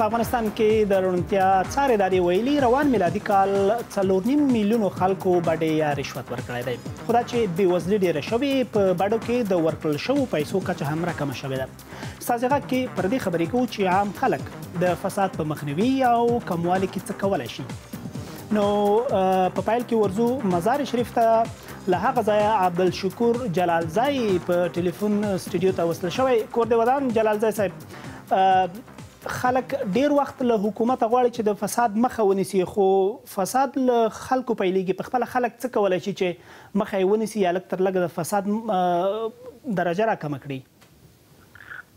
په افغانستان کې د روڼتیا څارې ادارې ویلي روان میلادي کال څلور نیم میلیونو خلکو بډې یا رشوت ورکړی دی خو دا چې بېوزلي ډېره شوې په بډو کې د ورکړل شوو پیسو کچه هم راکمه شوې ده سازې غږ کې پر دې خبرې کوو چې عام خلک د فساد په مخنیوي او کموالي کې څه کولای شي نو په پایل کې ورزو مزار شریف ته له هغه ځایه عبدالشکور جلالزای په ټلیفون سټډیو ته وصل شوی کور دی ودان جلالزای صاحب خلک ډیر وخت له حکومت غواړي چې د فساد مخه ونیسي خو فساد له خلکو پیلېږي په خپل خلک څه کولای شي چې مخه یې ونیسي یا لږ تر لږه د فساد درجه راکمه کړي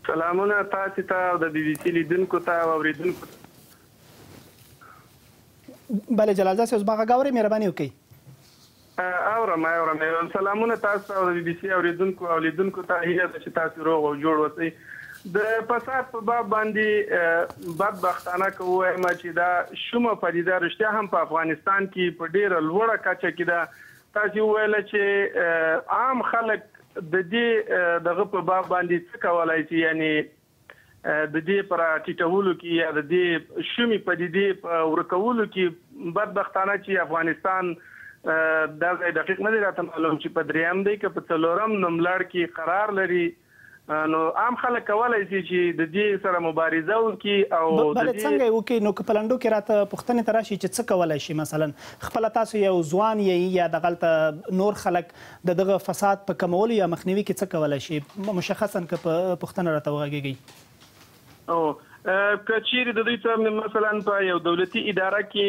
سلامونه تاسې ته او د بي بي سي لیدونکو ته او اوریدونکو ته. بله جلال داسې زما غږ اورئ مهرباني وکړئ. اورم اورم یې وایم سلامونه تاسو ته او د بي بي سي اوریدونکو او لیدونکو ته هیله ده چې تاسو روغ او جوړ اوسئ. د فساد په باب باندې بدبختانه که ووایم چې دا شومه پدیده رښتیا هم په افغانستان کې په ډیره لوړه کچه کې ده تاسې وویل چې عام خلک د دې دغه په باب باندې څه کولای شي یعنی د دې پر ټیټولو کې یا د دې شومې پدیدې په ورکولو کې بدبختانه چې افغانستان دا ځای دقیق نه دی راته معلوم چې په دریم دی که په څلورم نوملړ کې قرار لري نو عام خلک کولای شي چې د دې سره مبارزه وکړي او د دې. بله څنګه یې وکړي؟ نو که په لنډو کې راته پوښتنې ته راشئ چې څه کولای شي مثلا خپله تاسو یو ځوان یئ یا دغلته نور خلک د دغه فساد په کمولو یا مخنیوي کې څه کولای شي؟ مشخصا که په پوښتنه راته وغږیږئ. او که چیرې د دوی څه مثلا په یو دولتي اداره کې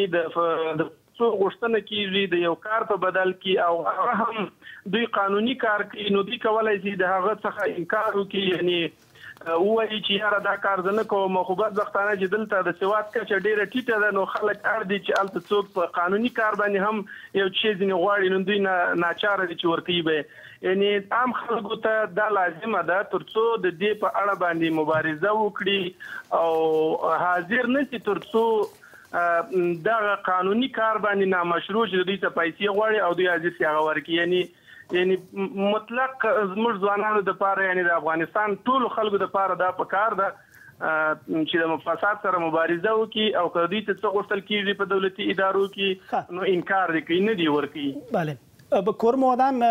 د څو غوښتنه کیږي د یو کار په بدل کې او هغه هم دوی قانوني کار کوي نو دوی کولای شي د هغه څخه انکار وکړي یعنی وایي چې یاره دا کار زه نه کوم خو بدبختانه چې دلته د سواد کچه ډیره ټیټه ده نو خلک اړ دي چې هلته څوک په قانوني کار باندې هم یو څه ځینې غواړي نو دوی ناچاره دي چې ورکوي به یعنی عام خلکو ته دا لازمه ده ترڅو د دې په اړه باندې مبارزه وکړي او حاضر نه شي ترڅو دغه قانوني کار باندې نامشروع چې دوی ته پیسې غواړي او دوی عزیز کې هغه ورکړي یعنی یعنی مطلق زموږ ځوانانو د پاره یعنی د افغانستان ټول خلکو د پاره دا په کار ده چې د مفاسات سره مبارزه وکي او که دوی ته څه غوښتل کیږي په دولتي ادارو کې نو انکار دي کوي نه دی ورکي bale کور مو ودان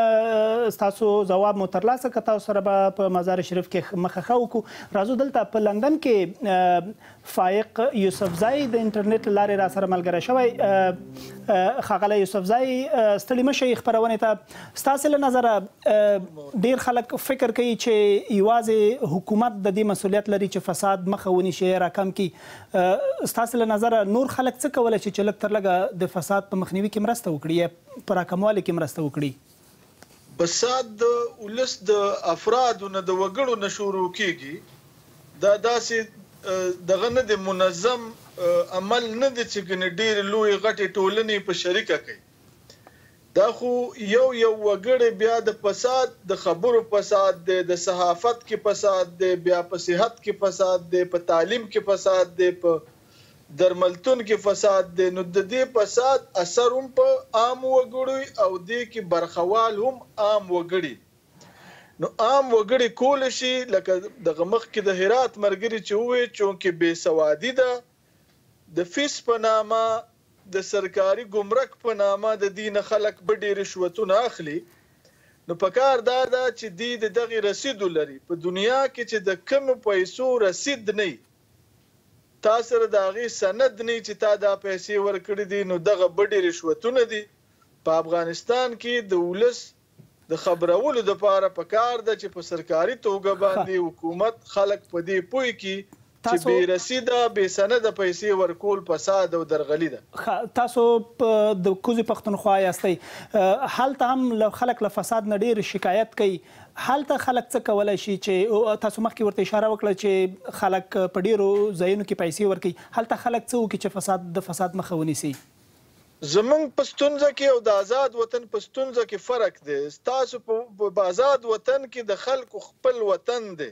ستاسو ځواب مو ترلاسه که تاسو سره به په مزار شریف کې مخه ښه وکړو راځو دلته په لندن کې فائق یوسفزای د انټرنیټ له لارې را سره ملګری شوی ښاغلی یوسفزای ستړي مشئ خبرونه ته ستاسو له نظر ډیر خلک فکر کوي چې یوازې حکومت د دې مسولیت لري چې فساد مخه ونیشي راکم کی ستاسو له نظر نور خلک څه کولای شي چې لږ تر لږه د فساد په مخنیوي کې مرسته وکړي په راکموالي کې مرسته وکړي. فساد د ولس د افرادو نه د وګړو نه شروع کیږي دا داسې دغه نه دی منظم عمل نه دی چې ګنې ډیرې لویې غټې ټولنې یې په شریکه کوي دا خو یو یو وګړی بیا د فساد د خبرو فساد دی د صحافت کې فساد دی بیا په صحت کې فساد دی په تعلیم کې فساد دی په درملتون کې فساد دی نو ددې فساد اثر هم په عام وګړوی او دې کې برخه وال هم عام وګړي نو عام وګړي کولی شي لکه دغه مخکې د هرات مرګري چې ووې چونکه بې سوادي ده د فیس په نامه د سرکاري ګمرک په نامه ددی نه خلک بډې رشوتونه اخلي نو پکار دا ده چې دی ددغې رسید ولري په دنیا کې چې د کمې پیسو رسید نه تا سره د هغې سند نی چی تا دا پیسی ورکړی دی نو دغه بډی رشوتونه دی په افغانستان کی د ولس د خبرولو دپاره پکار ده چی په سرکاری توګه باندی حکومت خلک په دی پوه کی چی بی رسیده بی سنده پیسی ورکول فساد او درغلی ده. ښه تاسو د کوزی پښتونخوا یاستی هلته هم خلک له فساد نه ډیر شکایت کوی. هلته خلک څه کولای شي چې تاسو مخکې ورته اشاره وکړه چې خلک په ډېرو ځایونو کې پیسې ورکوي، هلته خلک څه وکړي چې فساد د فساد مخه ونیسي؟ زمونږ په ستونزه کې او د ازاد وطن په ستونزه کې فرق دی، ستاسو په ازاد وطن کې د خلکو خپل وطن دی،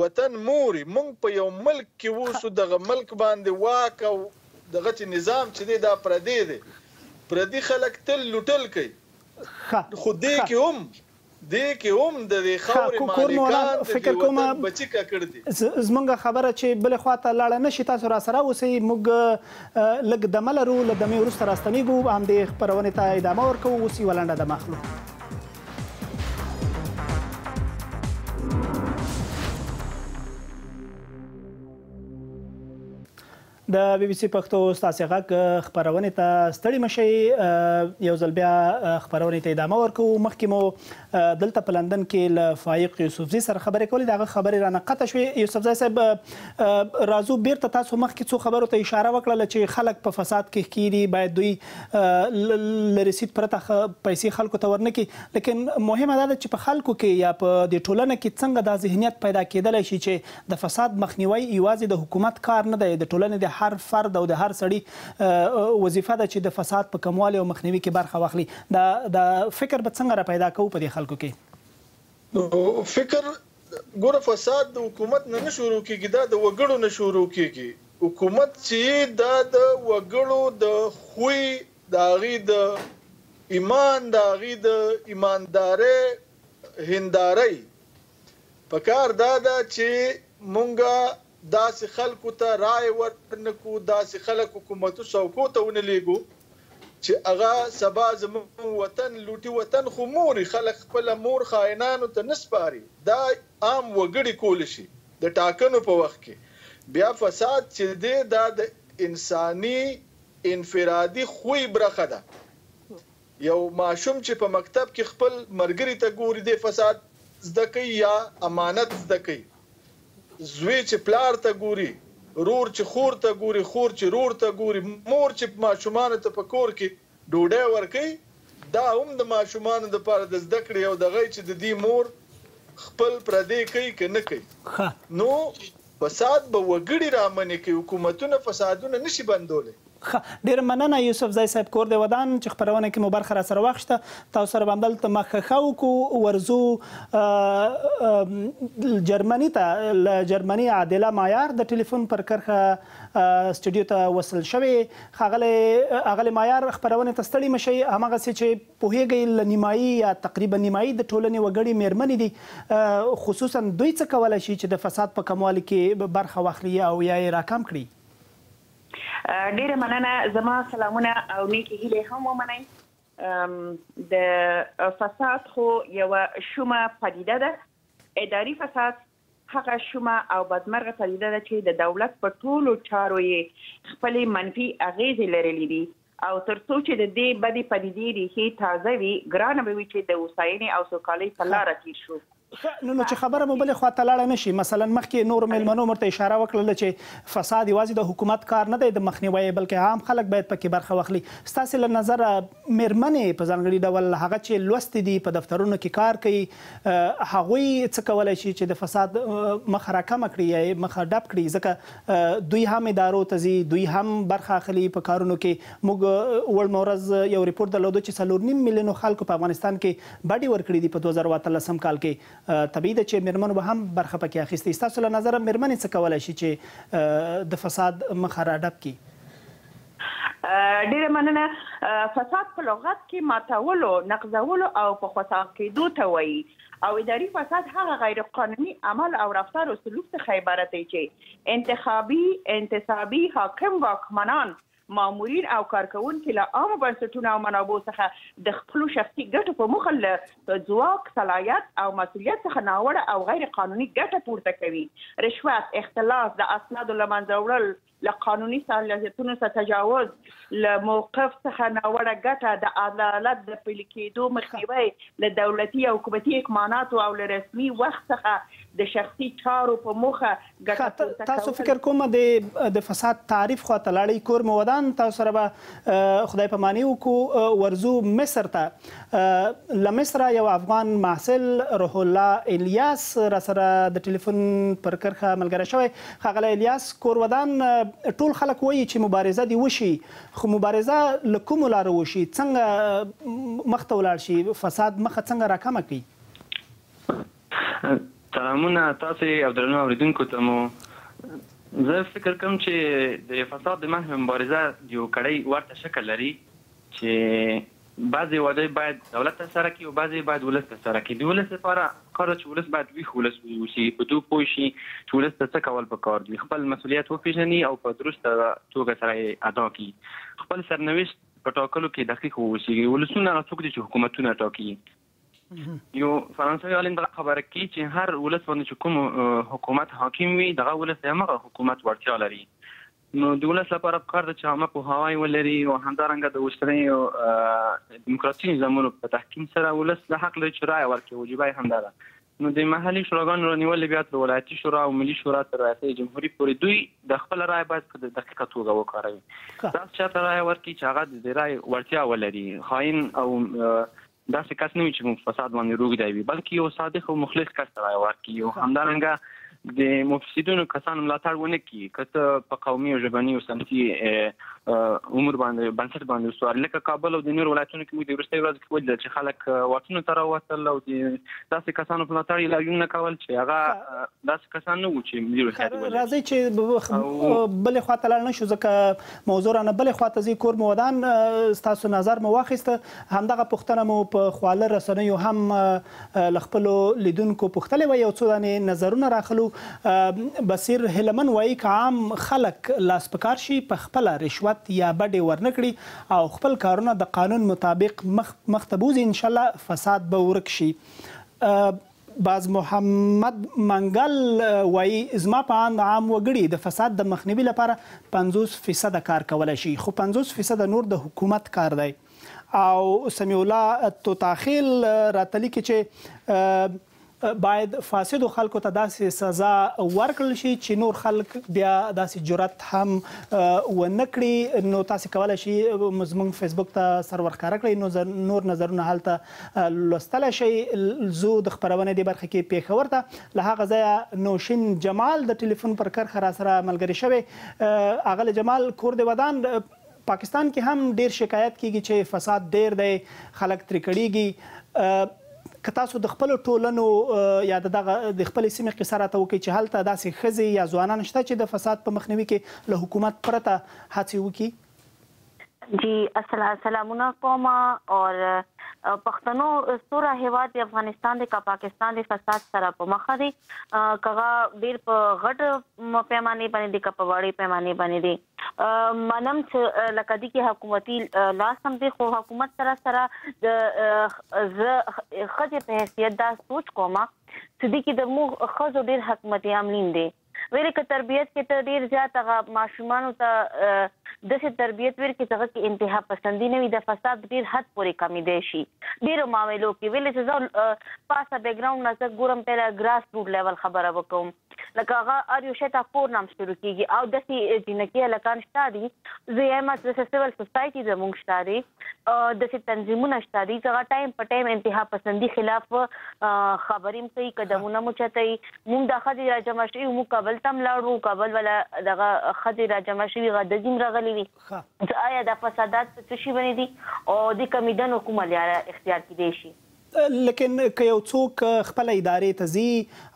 وطن موري مونږ په یو ملک کې اوسو دغه ملک باندې واک او دغه چې نظام چې دی دا پردې دی پردي خلک تل لوټل کوي خو دې کې هم دې کې هم د دې خاورې مالکان د دې وطن بچي ککړ دي. زمونږ خبره چې بلې خوا ته لاړه نه شي تاسو راسره اوسئ موږ لږ دمه لرو له دمې وروسته راستنیږو همدې خپرونې ته ادامه ورکوو اوس یوه لنډه دمه اخلو. د بي بي سي پښتو ستاسو غږ خبرونه ته ستړي مشي یو ځل بیا خبرونه ته ادامه ورکو مخکې مو دلته په لندن کې ل فایق یوسفزي سره خبرې کولې دغه خبرې رانه قطع شوې یوسفزي صاحب رازو بیرته تاسو مخکې څو خبرو ته اشاره وکړه چې خلک په فساد کې کیری باید دوی له رسید پرته پیسې خلکو ته ورنه کړي لیکن مهمه دا ده چې په خلکو کې یا په دې ټولنه کې څنګه دا ذهنیت پیدا کېدلی شي چې د فساد مخنیوی یوازې د حکومت کار نه دی د ټولنې د هر فرد او د هر سړي وظیفه ده چې د فساد په کموالي او مخنیوي کې برخه واخلي دا دا فکر به څنګه را پیدا کوو په دې خلکو کې؟ نو فکر ګوره فساد د حکومت نه نه شروع کیږي دا د وګړو نه شروع کیږي حکومت چی دا د وګړو د خوی د هغوی د ایمان د هغوی د ایماندارۍ هینداره وي پکار دا ده چی مونږ داسې خلکو ته رایې ورنه کړو، داسې خلک حکومتو څوکو ته ونه لېږو چې هغه سبا زموږ وطن لوټي، وطن خو موري، خلک خپله مور خاینانو ته نه سپاري، دا عام وګړي کولی شي د ټاکنو په وخت کې بیا فساد چې دی دا د انساني انفرادي خوی برخه ده، یو ماشوم چې په مکتب کې خپل ملګري ته ګوري دی فساد زده کوي یا امانت زده کوي. زوی چې پلار ته ګوري، رور چې خور ته ګوري، خور چې رور ته ګوري، مور چې ماشومانو ته په کور کې ډوډی ورکوي، دا هم د ماشومانو لپاره د زده کړې یو دغی چې د دوی مور خپل پردی کوي که نه کوي. نو فساد به وګړي رامنې کوي، حکومتونه فسادونه نه شي بندولی. ښه ډېره مننه یوسف زی صاحب کور دی ودان چې خپرونه کې مو برخه راسره واخیسته تاسو سره به همدلته مخه ښه وکړو ورځو جرمني ته له جرمني عادله مایار د ټلیفون پر کرښه سټډیو ته وصل شوې ښاغلی اغلې مایار خپرونې ته ستړي مشئ همغسې چې پوهېږئ له نیمایي یا تقریبا نیمایي د ټولنې وګړي مېرمنې دي خصوصا دوی څه کولی شي چې د فساد په کموالي کې برخه واخلي او یا یې راکم کړي؟ ډېره مننه، زما سلامونه او نېکې هیلې هم ومنئ. ام، د فساد خو یوه شومه پدیده ده، اداري فساد هغه شومه او بدمرغه پدیده ده چې د دولت په ټولو چارو یې خپلې منفي اغېزې لرلې دي او تر څو چې د دې بدې پدیدې ریښې تازه وي، ګرانه به وي چې د هوساینې او سوکالۍ په لاره تیر شو. ښه، نو چې خبره مو بلې خوا ته لاړه نه شي، مثلاً مخکې نورو میلمنو مو ورته اشاره وکړله چې فساد یوازې د حکومت کار نه دی د مخنیوی یې، بلکې عام خلک باید پکې برخه واخلي. ستاسې له نظره میرمنې په ځانګړي ډول هغه چې لوستې دي، په دفترونو کې کار کوي، هغوی څه کولای شي چې د فساد مخه راکمه کړي یا یې مخه ډب کړي، ځکه دوی هم ادارو ته ځي، دوی هم برخه اخلي په کارونو کې. موږ وړمه ورځ یو رپورټ درلودو چې څلور نیم میلیونو خلکو په افغانستان کې بډې ورکړې دي په دوه زره او اتلسم کال کې. طبیعي ده چې میرمنو به هم برخه پکې اخیستې. ستاسو له نظره میرمنې څه کولای شي چې د فساد مخه را ډب کړي؟ ډېره مننه. فساد په لغت کې ماتولو، نقضولو او په خوساغ کېدو ته وايي. او اداري فساد هغه غیرقانوني عمل او رفتار او سلوک څخه عبارت دی چې انتخابي، انتصابي، حاکم، واکمنان، مامورین او کارکوونکي له عامو بنسټونو او منابعو څخه د خپلو شخصي ګټو په موخه له ځواک، صلاحیت او مسؤلیت څخه ناوړه او غیرقانوني ګټه پورته کوي، رشوت، اختلاس، د اسنادو له منځه وړل، له قانوني صلاحیتونو څخه تجاوز، له موقف څخه ناوړه ګټه، د عدالت د پلي کېدو مخنیوی، له دولتي او حکومتي اکماناتو او له رسمي وخت څخه د شخصي چارو په موخه ګټه پورته کول. ښه، تاسو فکر کوم د فساد تعریف خوا ته لاړئ. کور مو ودان، تاسو سره به خدای پماني وکړو، ورځو مصر ته. له مصره یو افغان محصل روح الله الیاس راسره د ټلیفون پر کرښه ملګری شوی. ښاغلی الیاس، کور ودان، ټول خلک وایي چې مبارزه دې وشي، خو مبارزه له کومو لارو وشي، څنګه مخته ولاړ شي، فساد مخه څنګه راکمه کړي؟ سلامونه تاسې او درنو اورېدونکو ته مو. زه فکر کوم چې د فساد د مخنیوي مبارزه یو کړۍ ورته شکل لري چې، بعضی وعدی باید دولت ترسره کړي او بعضی باید ولس ترسره کړي د ولس لپاره پکار ده چې ولس باید ویښ ولس واوسي په دو پوه شي چې ولس ته څه کول پکار دي خپل مسولیت وپیژني او په درسته توګه سره یې ادا کړي خپل سرنوشت په ټاکلو کې دقیق واوسي ولسونه هغه څوک دي چې حکومتونه ټاکي یو فرانسوي عالم دغه خبره کوي چې هر ولس باندې چې کوم حکومت حاکم وي دغه ولس د هغه حکومت وړتیا لري نو د ولس لپاره پکار ده چې عامه پوهاوی ولري او همدارنګه د اوسنیو دیموکراسي نظامونو په تحکیم سره ولس له حق لري چې رایه ورکړي، وجیبه یې همدا ده. نو د محلي شوراګانو له نیولې بیا تر ولایتي شورا او ملي شورا تر ریاست جمهوري پورې دوی د خپله رایه باید په دقیقه توګه وکاروي، داسې چاته رایه ورکړي چې هغه د رایې وړتیا ولري، خاین او داسې کس نه وي چې په فساد باندې روږدی وي بلکې یو صادق او مخلص کس ته رایه ورکړي او همدارنګه د مفسدونو کسانو ملاتړ ونه کړي که ته په قومي او ژبني او سمتي امور باندې بنسټ باندې وسوار لکه کابل او د نورو ولایتونو کې موږ د وروستۍ ورځو کې ولیدل چې خلک واټونو ته راوتل او د داسې کسانو په ملاتړ یې لاریون نه کول چې هغه داسې کسان نه وو چې ملي روحیات ولري راځئ چې بلې خوا ته لاړ نه شو ځکه موضوع رانه بلې خوا ته ځي کور مو ودان ستاسو نظر مو واخیسته همدغه پوښتنه مو په خواله رسنیو هم له خپلو لیدونکو پوښتلې وه، یو څو دانې نظرونه راخلو. بصیر هیله من وايي، که عام خلک لاس په کار شي، په خپله رشوت یا بډې ورنه کړي او خپل کارونه د قانون مطابق مخ مخته بوځي، انشاالله فساد به ورک شي. باز محمد منګل وايي، زما په اند عام وګړي د فساد د مخنیوي لپاره پنځوس فیصده کار کولای شي، خو پنځوس فیصده نور د حکومت کار دی او سمیع الله توتاخېل راته لیکي چې باید فاسدو خلکو ته داسې سزا ورکړل شي چې نور خلک بیا داسې جرات هم ونه کړي. نو تاسې کولای شئ زموږ فیسبوک ته سر ورښکاره کړئ، نور نظرونه هلته لوستلای شئ، ځو د خپرونې دې برخه کې پېښور ته، له هغه ځایه نوشین جمال د ټیلیفون پر کرښه راسره ملګری شوی. اغلې جمال کور دې ودان، پاکستان کې هم ډېر شکایت کېږي چې فساد ډېر دی، خلک ترې کړېږي، که تاسو د خپلو ټولنو یا د دغه د خپلې سیمې قصه راته وکړئ چې هلته داسې ښځې یا ځوانان شته چې د فساد په مخنیوي کې له حکومت پرته هڅې وکړي؟ جی السلام سلامونه کوم اور پښتنو سوره هوا د افغانستان د کا پاکستان د فساد سره په مخه دي کغه ډیر په غټ پیمانه باندې د کپواړي پیمانه باندې دي منم چې لکه دي کې حکومتي لاس هم دي خو حکومت سره سره د خځې په حیثیت دا سوچ کومه چې دي کې د مو خځو ډیر حکومتي عاملین دي ويري که تربيت کې ته ډير زيات هغه ماشومانو ته دسې تربيت وير کې چې هغه کې انتها پسندي نه وي د فساد ډير حد پورې کميدای شي ډيرو معاملو کې ويلې چې زه پاسه بيګراونډ نه څه ګورم پهله ګراس روټ ليول خبره وکوم لکه هغه هر يو شی تا کور نام شروع کيږي او دسې جنکي هلکان شته دي زه يم چې دسې سيول سوسايټي زمونږ شته دي دسې تنظيمونه شته دي چې هغه ټايم په ټايم انتها پسندي خلاف خبرې هم کوي قدمونه مو چتوي موږ دا ښځی را جمع شوی موږ کابل ته هم لاړ وو کابل والا دغه ښځی را جمع شوی غا دزی هم راغلی وی ځه ایا دا فسادات په څه شی باندی دی او دی کمیدنو کومه لاره اختیار کیدای شی. لکن که یو څوک خپله ادارې ته ځی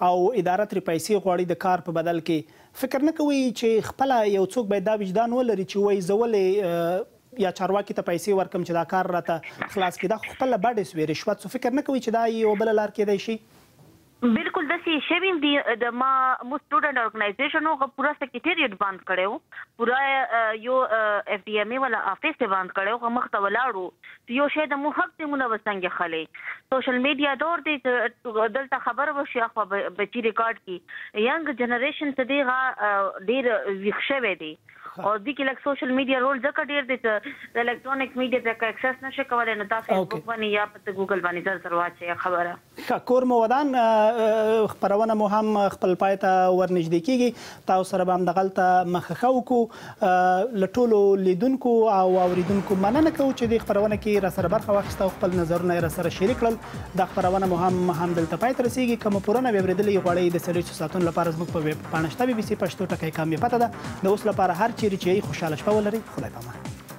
او اداره ترې پیسې غواړی د کار په بدل کې فکر نه کوی چې خپله یو څوک باید دا وجدان ولری چې وایی زه ولې یا چارواکی ته پیسې ورکړم چې دا کار راته خلاص کړي دا خو خپله بډس وی رشوت سو فکر نه کوی چې دا یوه بله لار کیدای شی. بلکل دسی یی شویم دی د ما مو سټوډنټ ارګنایزیشن هو غه پورا سکیټریټ بند کړی وو پورا یو اف ډی ایم ای والا افیس یی بند کړی وو غه مخته ولاړو چی یو شی د مو حق دی مونه به سنګه خلی سوشل میډیا دور دی چی دلته خبر وشی اخوا به چی ریکارډ کی ینګ جنریشن چی دی غه ډیر ویخ شوی دی او دی کی لږ سوشل میډیا رول ځکه ډیر دی چی د الکترونیک میډیا ته که اکسیس نشی کولی نو تا فیسبوک بانی یا په ته ګوګل بانی زر زر واچوی خبره ښه کور مو ودان خپرونه مو هم خپل پای ته ورنږدې کیږي تاسو سره به هم دغلته مخښه وکړو له ټولو لیدونکو او اوریدونکو مننه کوو چې دې خپرونه کې راسره برخه واخیسته او خپل نظرونه یې راسره شریک کړل دا خپرونه مو هم همدلته پای ته رسیږي که مو پوره نه وي اوریدلې غواړئ د څلوېښتو ساعتونو لپاره زموږ په ویب پاڼه شته بي بي سي پښتو ټکی کام یې پته ده د اوس لپاره هر چیرې چې یئ خوشحاله شپه ولرئ خدای پامان.